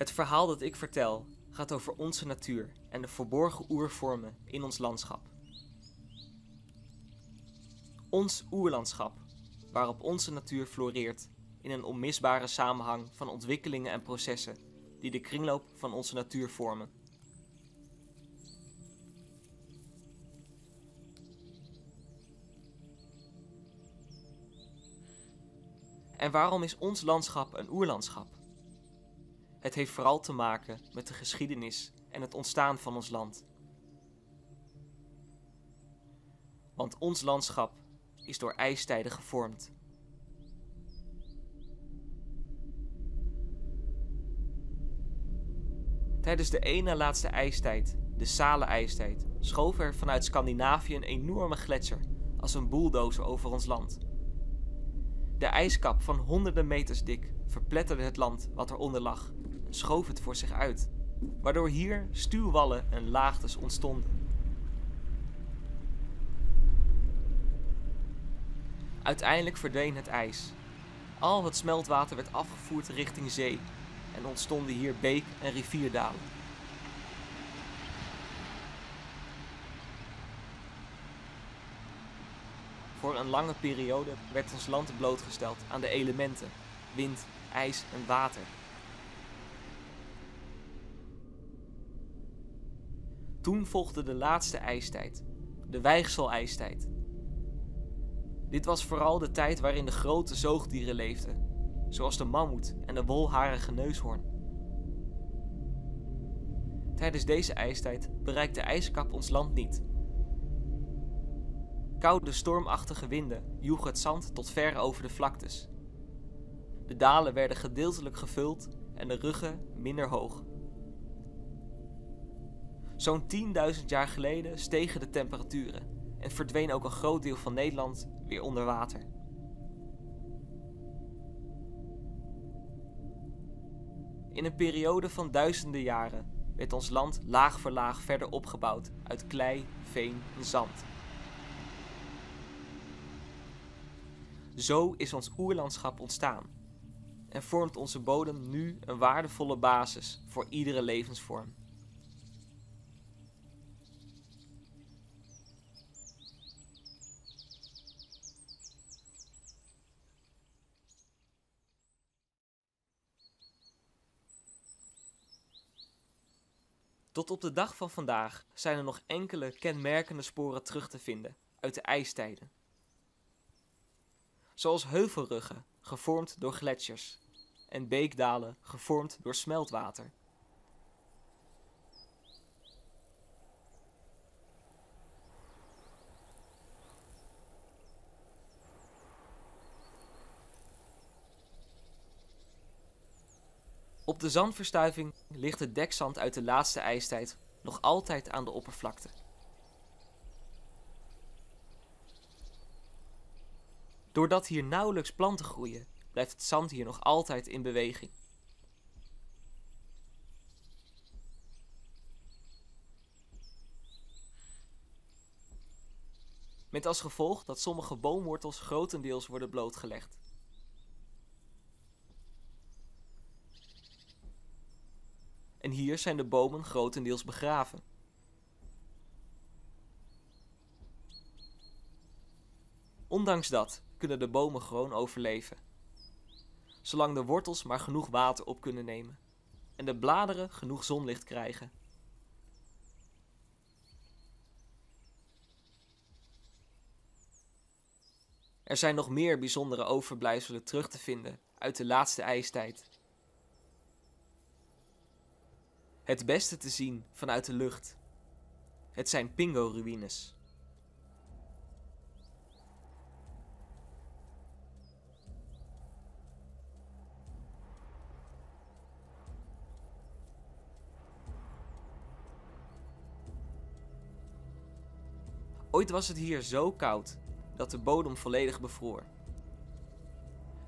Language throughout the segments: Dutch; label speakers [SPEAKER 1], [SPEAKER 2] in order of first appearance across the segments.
[SPEAKER 1] Het verhaal dat ik vertel gaat over onze natuur en de verborgen oervormen in ons landschap. Ons oerlandschap, waarop onze natuur floreert in een onmisbare samenhang van ontwikkelingen en processen die de kringloop van onze natuur vormen. En waarom is ons landschap een oerlandschap? Het heeft vooral te maken met de geschiedenis en het ontstaan van ons land. Want ons landschap is door ijstijden gevormd. Tijdens de ene laatste ijstijd, de Sale-ijstijd, schoof er vanuit Scandinavië een enorme gletsjer als een bulldozer over ons land. De ijskap van honderden meters dik verpletterde het land wat eronder lag schoof het voor zich uit, waardoor hier stuwwallen en laagtes ontstonden. Uiteindelijk verdween het ijs. Al het smeltwater werd afgevoerd richting zee en ontstonden hier beek- en rivierdalen. Voor een lange periode werd ons land blootgesteld aan de elementen, wind, ijs en water. Toen volgde de laatste ijstijd, de Weichsel-ijstijd. Dit was vooral de tijd waarin de grote zoogdieren leefden, zoals de mammoet en de wolharige neushoorn. Tijdens deze ijstijd bereikte de ijskap ons land niet. Koude stormachtige winden joegen het zand tot ver over de vlaktes. De dalen werden gedeeltelijk gevuld en de ruggen minder hoog. Zo'n 10.000 jaar geleden stegen de temperaturen en verdween ook een groot deel van Nederland weer onder water. In een periode van duizenden jaren werd ons land laag voor laag verder opgebouwd uit klei, veen en zand. Zo is ons oerlandschap ontstaan en vormt onze bodem nu een waardevolle basis voor iedere levensvorm. Tot op de dag van vandaag zijn er nog enkele kenmerkende sporen terug te vinden uit de ijstijden. Zoals heuvelruggen, gevormd door gletsjers, en beekdalen, gevormd door smeltwater. Op de zandverstuiving ligt het dekzand uit de laatste ijstijd nog altijd aan de oppervlakte. Doordat hier nauwelijks planten groeien, blijft het zand hier nog altijd in beweging. Met als gevolg dat sommige boomwortels grotendeels worden blootgelegd. En hier zijn de bomen grotendeels begraven. Ondanks dat kunnen de bomen gewoon overleven. Zolang de wortels maar genoeg water op kunnen nemen en de bladeren genoeg zonlicht krijgen. Er zijn nog meer bijzondere overblijfselen terug te vinden uit de laatste ijstijd. Het beste te zien vanuit de lucht. Het zijn Pingo-ruïnes. Ooit was het hier zo koud dat de bodem volledig bevroor.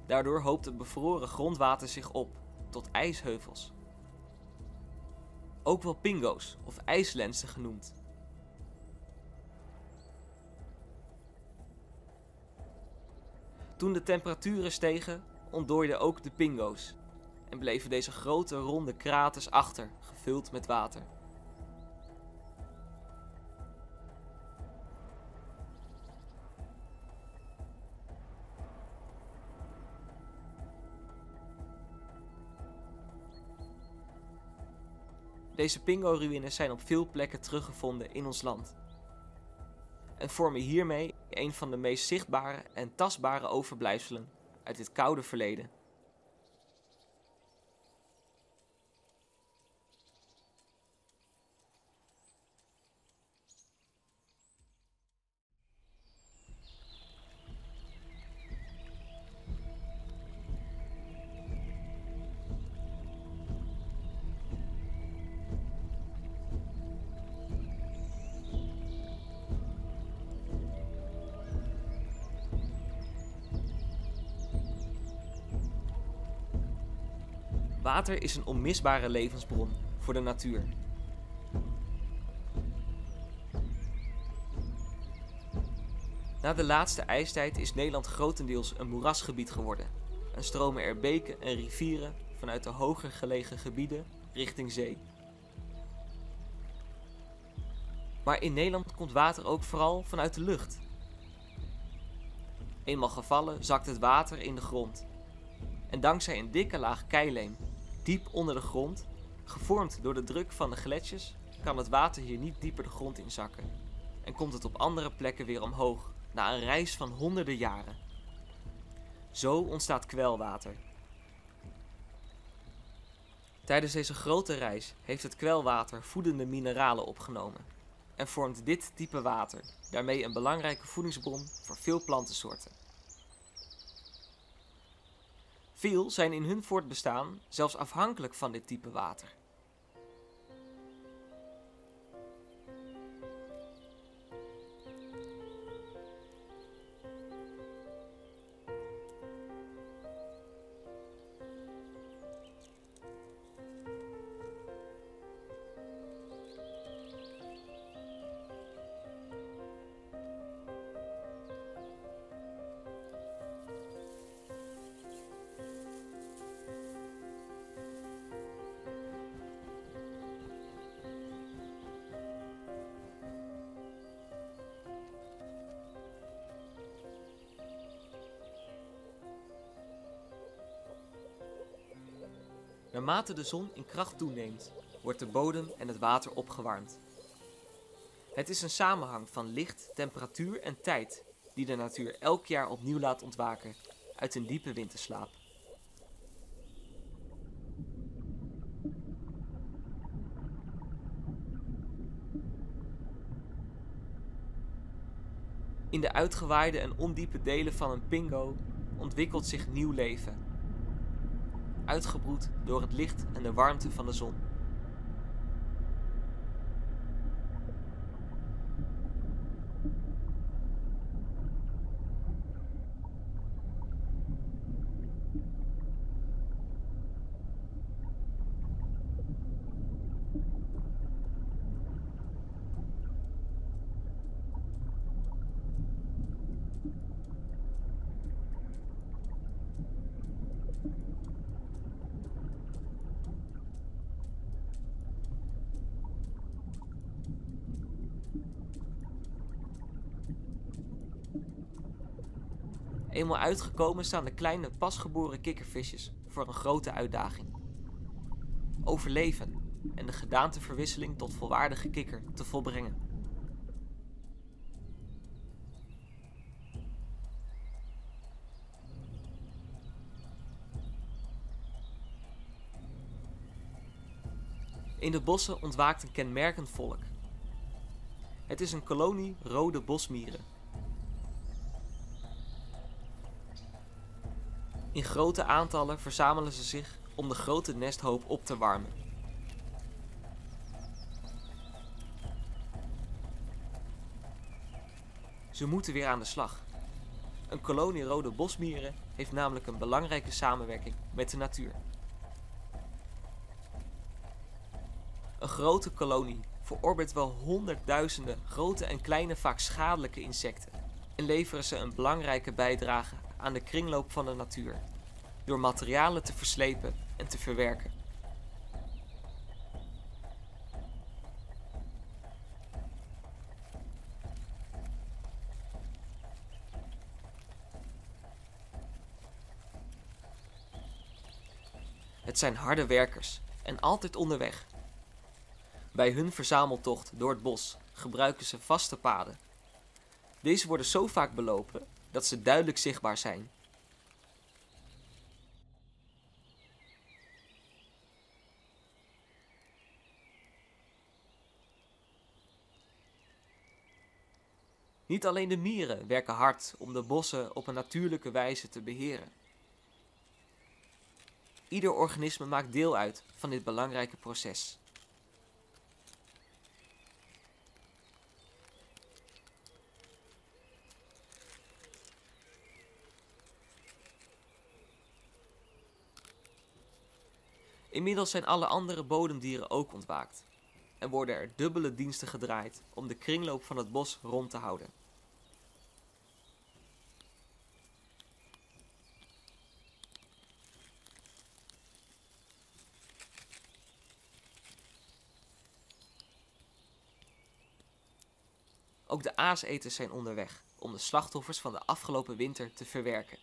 [SPEAKER 1] Daardoor hoopt het bevroren grondwater zich op tot ijsheuvels. Ook wel pingo's of ijslensen genoemd. Toen de temperaturen stegen, ontdooiden ook de pingo's en bleven deze grote ronde kraters achter, gevuld met water. Deze pingo-ruïnes zijn op veel plekken teruggevonden in ons land. En vormen hiermee een van de meest zichtbare en tastbare overblijfselen uit dit koude verleden. Water is een onmisbare levensbron voor de natuur. Na de laatste ijstijd is Nederland grotendeels een moerasgebied geworden en stromen er beken en rivieren vanuit de hoger gelegen gebieden richting zee. Maar in Nederland komt water ook vooral vanuit de lucht. Eenmaal gevallen zakt het water in de grond. En dankzij een dikke laag keileem diep onder de grond, gevormd door de druk van de gletsjers, kan het water hier niet dieper de grond inzakken en komt het op andere plekken weer omhoog na een reis van honderden jaren. Zo ontstaat kwelwater. Tijdens deze grote reis heeft het kwelwater voedende mineralen opgenomen en vormt dit type water daarmee een belangrijke voedingsbron voor veel plantensoorten. Veel zijn in hun voortbestaan zelfs afhankelijk van dit type water. Naarmate de zon in kracht toeneemt, wordt de bodem en het water opgewarmd. Het is een samenhang van licht, temperatuur en tijd die de natuur elk jaar opnieuw laat ontwaken uit een diepe winterslaap. In de uitgewaaide en ondiepe delen van een pingo ontwikkelt zich nieuw leven uitgebroed door het licht en de warmte van de zon. Eenmaal uitgekomen staan de kleine pasgeboren kikkervisjes voor een grote uitdaging. Overleven en de gedaanteverwisseling tot volwaardige kikker te volbrengen. In de bossen ontwaakt een kenmerkend volk. Het is een kolonie rode bosmieren In grote aantallen verzamelen ze zich om de grote nesthoop op te warmen. Ze moeten weer aan de slag. Een kolonie rode bosmieren heeft namelijk een belangrijke samenwerking met de natuur. Een grote kolonie verorbert wel honderdduizenden grote en kleine vaak schadelijke insecten en leveren ze een belangrijke bijdrage aan de kringloop van de natuur. Door materialen te verslepen en te verwerken. Het zijn harde werkers en altijd onderweg. Bij hun verzameltocht door het bos gebruiken ze vaste paden. Deze worden zo vaak belopen dat ze duidelijk zichtbaar zijn. Niet alleen de mieren werken hard om de bossen op een natuurlijke wijze te beheren. Ieder organisme maakt deel uit van dit belangrijke proces. Inmiddels zijn alle andere bodemdieren ook ontwaakt en worden er dubbele diensten gedraaid om de kringloop van het bos rond te houden. Ook de aaseters zijn onderweg om de slachtoffers van de afgelopen winter te verwerken.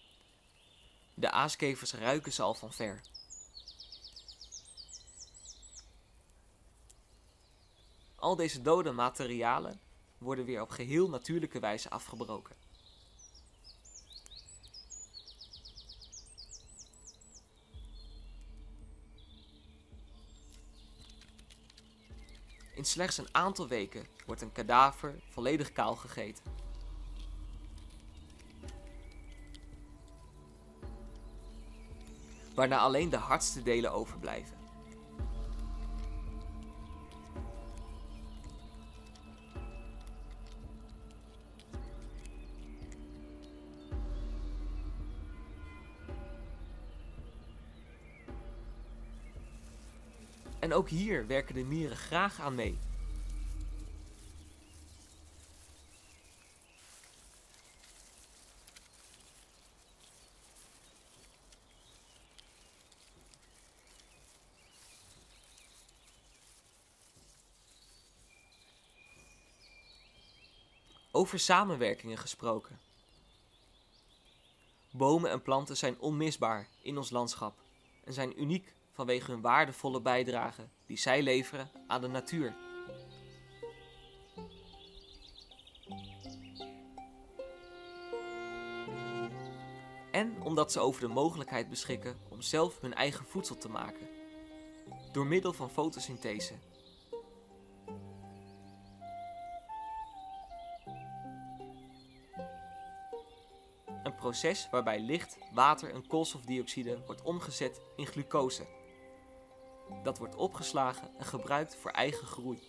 [SPEAKER 1] De aaskevers ruiken ze al van ver. Al deze dode materialen worden weer op geheel natuurlijke wijze afgebroken. In slechts een aantal weken wordt een kadaver volledig kaal gegeten. Waarna alleen de hardste delen overblijven. En ook hier werken de mieren graag aan mee. Over samenwerkingen gesproken. Bomen en planten zijn onmisbaar in ons landschap en zijn uniek vanwege hun waardevolle bijdrage die zij leveren aan de natuur. En omdat ze over de mogelijkheid beschikken om zelf hun eigen voedsel te maken, door middel van fotosynthese. Een proces waarbij licht, water en koolstofdioxide wordt omgezet in glucose. Dat wordt opgeslagen en gebruikt voor eigen groei.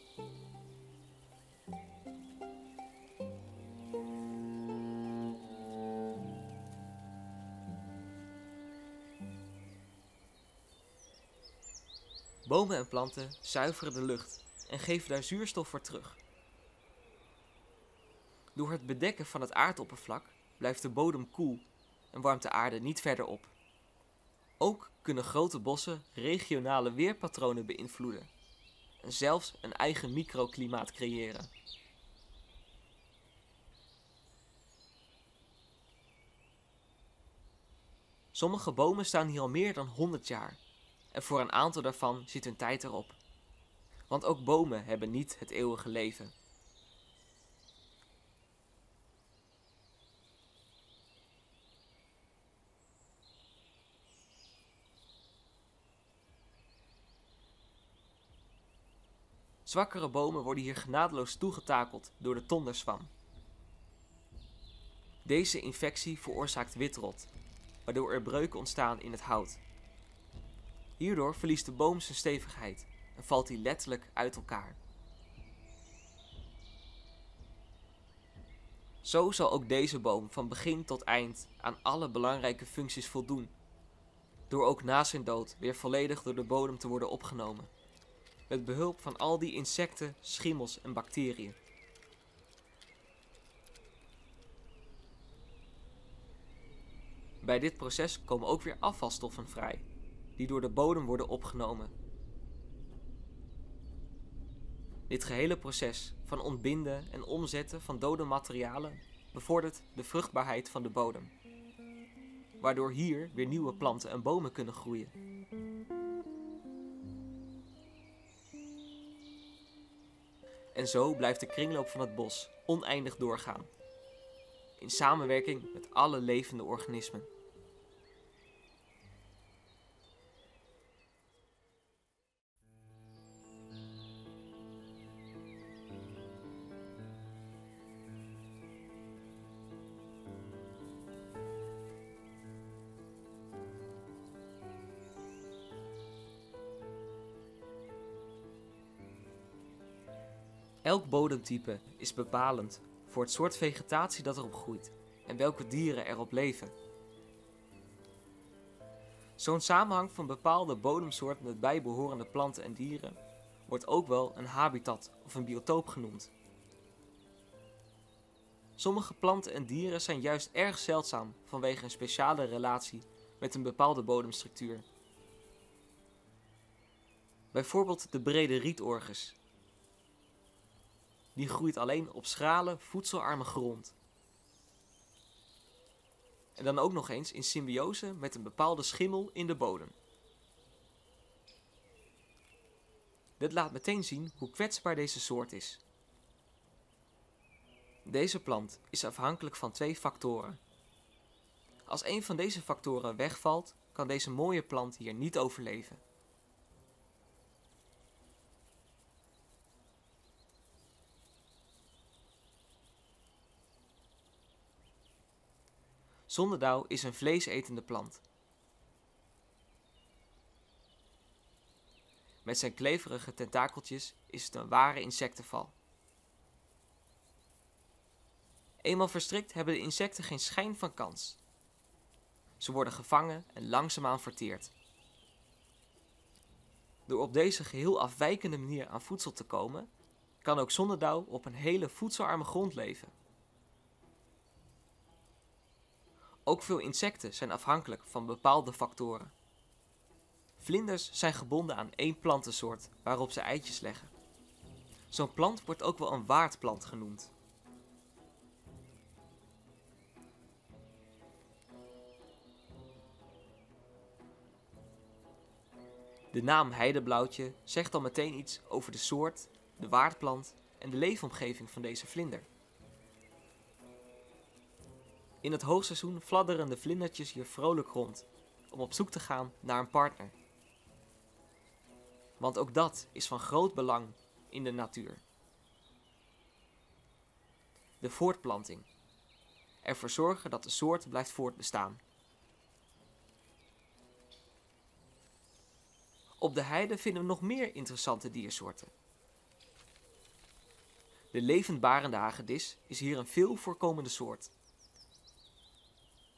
[SPEAKER 1] Bomen en planten zuiveren de lucht en geven daar zuurstof voor terug. Door het bedekken van het aardoppervlak blijft de bodem koel en warmt de aarde niet verder op. Ook kunnen grote bossen regionale weerpatronen beïnvloeden en zelfs een eigen microklimaat creëren. Sommige bomen staan hier al meer dan 100 jaar en voor een aantal daarvan zit hun tijd erop. Want ook bomen hebben niet het eeuwige leven. Zwakkere bomen worden hier genadeloos toegetakeld door de tonderswam. Deze infectie veroorzaakt witrot, waardoor er breuken ontstaan in het hout. Hierdoor verliest de boom zijn stevigheid en valt hij letterlijk uit elkaar. Zo zal ook deze boom van begin tot eind aan alle belangrijke functies voldoen, door ook na zijn dood weer volledig door de bodem te worden opgenomen met behulp van al die insecten, schimmels en bacteriën. Bij dit proces komen ook weer afvalstoffen vrij, die door de bodem worden opgenomen. Dit gehele proces van ontbinden en omzetten van dode materialen bevordert de vruchtbaarheid van de bodem, waardoor hier weer nieuwe planten en bomen kunnen groeien. En zo blijft de kringloop van het bos oneindig doorgaan, in samenwerking met alle levende organismen. Elk bodemtype is bepalend voor het soort vegetatie dat erop groeit en welke dieren erop leven. Zo'n samenhang van bepaalde bodemsoorten met bijbehorende planten en dieren wordt ook wel een habitat of een biotoop genoemd. Sommige planten en dieren zijn juist erg zeldzaam vanwege een speciale relatie met een bepaalde bodemstructuur. Bijvoorbeeld de brede rietorgus die groeit alleen op schrale, voedselarme grond. En dan ook nog eens in symbiose met een bepaalde schimmel in de bodem. Dit laat meteen zien hoe kwetsbaar deze soort is. Deze plant is afhankelijk van twee factoren. Als een van deze factoren wegvalt, kan deze mooie plant hier niet overleven. Zonderdauw is een vleesetende plant. Met zijn kleverige tentakeltjes is het een ware insectenval. Eenmaal verstrikt hebben de insecten geen schijn van kans. Ze worden gevangen en langzaamaan verteerd. Door op deze geheel afwijkende manier aan voedsel te komen, kan ook zonderdauw op een hele voedselarme grond leven. Ook veel insecten zijn afhankelijk van bepaalde factoren. Vlinders zijn gebonden aan één plantensoort waarop ze eitjes leggen. Zo'n plant wordt ook wel een waardplant genoemd. De naam heideblauwtje zegt al meteen iets over de soort, de waardplant en de leefomgeving van deze vlinder. In het hoogseizoen fladderen de vlindertjes hier vrolijk rond om op zoek te gaan naar een partner. Want ook dat is van groot belang in de natuur. De voortplanting. Ervoor zorgen dat de soort blijft voortbestaan. Op de heide vinden we nog meer interessante diersoorten. De levendbarende hagedis is hier een veel voorkomende soort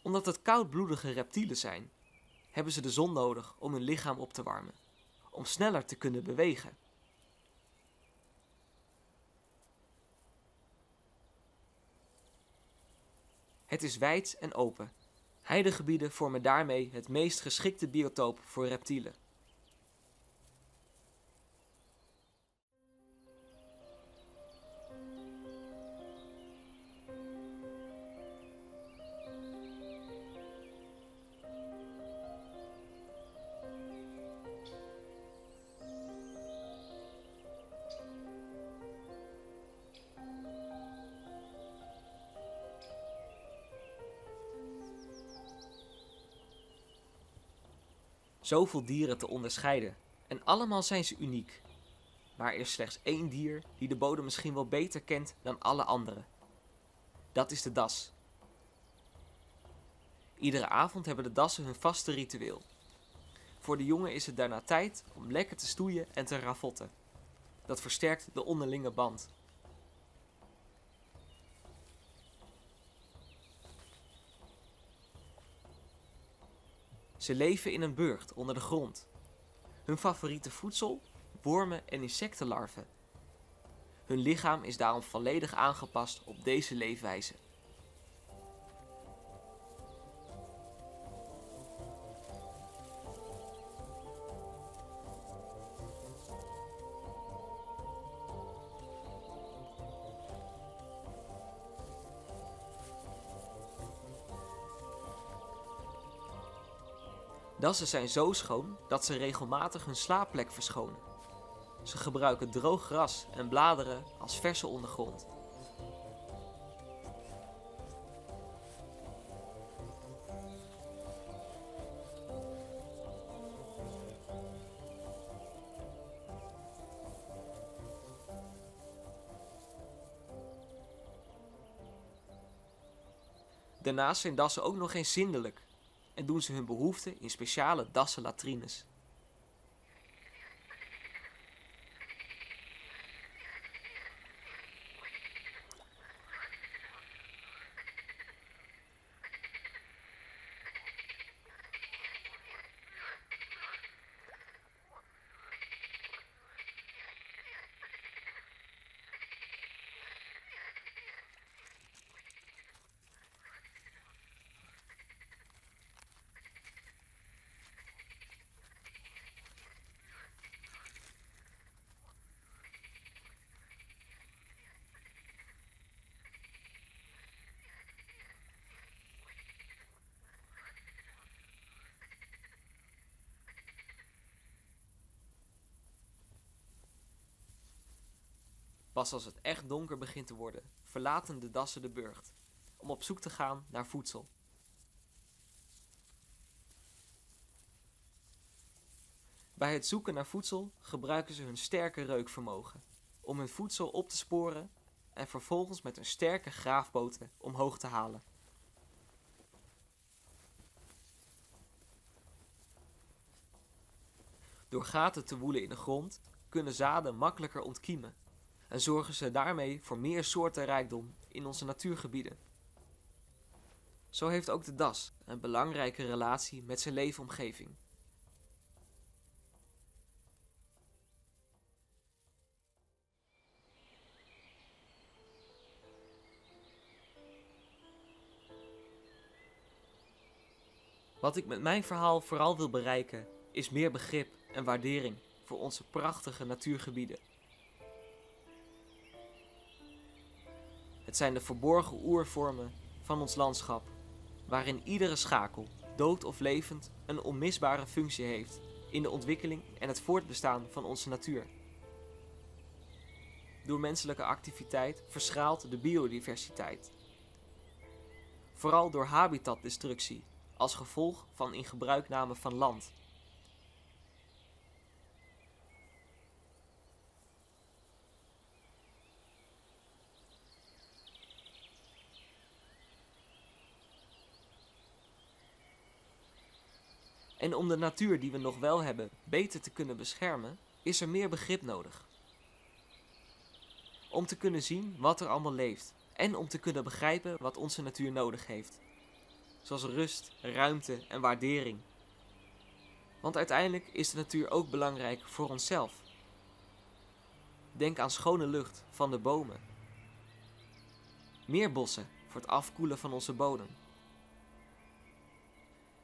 [SPEAKER 1] omdat het koudbloedige reptielen zijn, hebben ze de zon nodig om hun lichaam op te warmen, om sneller te kunnen bewegen. Het is wijd en open. Heidegebieden vormen daarmee het meest geschikte biotoop voor reptielen. Zoveel dieren te onderscheiden en allemaal zijn ze uniek. Maar er is slechts één dier die de bodem misschien wel beter kent dan alle anderen. Dat is de das. Iedere avond hebben de dassen hun vaste ritueel. Voor de jongen is het daarna tijd om lekker te stoeien en te ravotten. Dat versterkt de onderlinge band. Ze leven in een burcht onder de grond. Hun favoriete voedsel? Wormen en insectenlarven. Hun lichaam is daarom volledig aangepast op deze leefwijze. Dassen zijn zo schoon dat ze regelmatig hun slaapplek verschonen. Ze gebruiken droog gras en bladeren als verse ondergrond. Daarnaast zijn dassen ook nog eens zindelijk en doen ze hun behoeften in speciale dassen latrines. Pas als het echt donker begint te worden, verlaten de dassen de burcht om op zoek te gaan naar voedsel. Bij het zoeken naar voedsel gebruiken ze hun sterke reukvermogen om hun voedsel op te sporen en vervolgens met hun sterke graafboten omhoog te halen. Door gaten te woelen in de grond kunnen zaden makkelijker ontkiemen en zorgen ze daarmee voor meer soortenrijkdom in onze natuurgebieden. Zo heeft ook de das een belangrijke relatie met zijn leefomgeving. Wat ik met mijn verhaal vooral wil bereiken is meer begrip en waardering voor onze prachtige natuurgebieden. Het zijn de verborgen oervormen van ons landschap, waarin iedere schakel, dood of levend, een onmisbare functie heeft in de ontwikkeling en het voortbestaan van onze natuur. Door menselijke activiteit verschraalt de biodiversiteit. Vooral door habitatdestructie als gevolg van in gebruikname van land En om de natuur die we nog wel hebben beter te kunnen beschermen, is er meer begrip nodig. Om te kunnen zien wat er allemaal leeft en om te kunnen begrijpen wat onze natuur nodig heeft. Zoals rust, ruimte en waardering. Want uiteindelijk is de natuur ook belangrijk voor onszelf. Denk aan schone lucht van de bomen. Meer bossen voor het afkoelen van onze bodem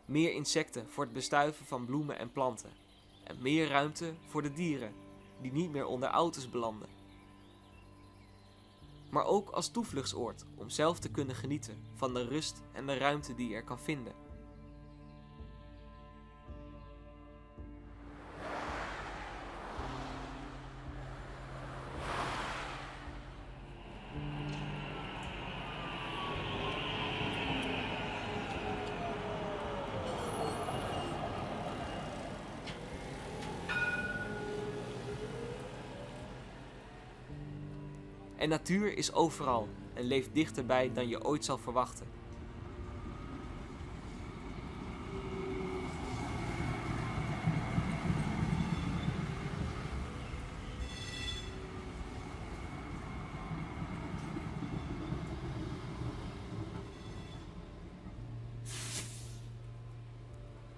[SPEAKER 1] meer insecten voor het bestuiven van bloemen en planten en meer ruimte voor de dieren die niet meer onder auto's belanden. Maar ook als toevluchtsoord om zelf te kunnen genieten van de rust en de ruimte die je er kan vinden. Natuur is overal en leeft dichterbij dan je ooit zal verwachten.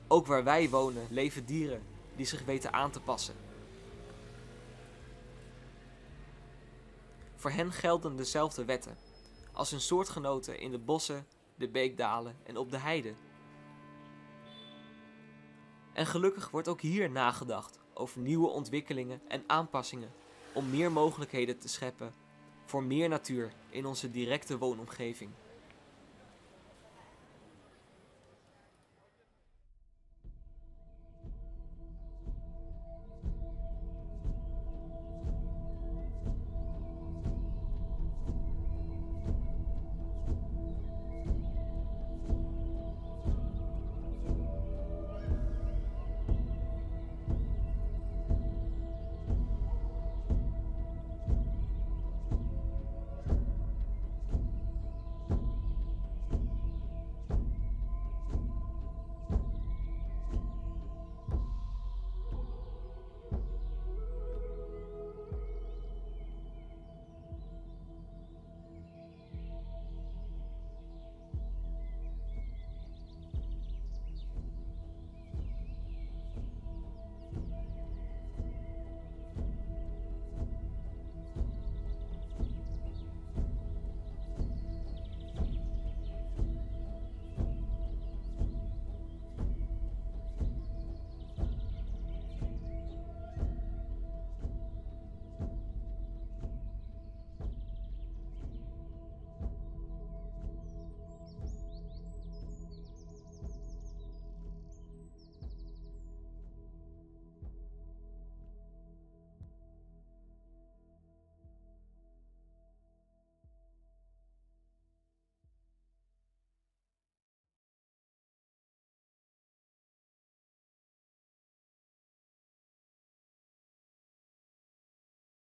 [SPEAKER 1] Ook waar wij wonen leven dieren die zich weten aan te passen. Voor hen gelden dezelfde wetten als hun soortgenoten in de bossen, de beekdalen en op de heide. En gelukkig wordt ook hier nagedacht over nieuwe ontwikkelingen en aanpassingen om meer mogelijkheden te scheppen voor meer natuur in onze directe woonomgeving.